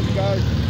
Guys.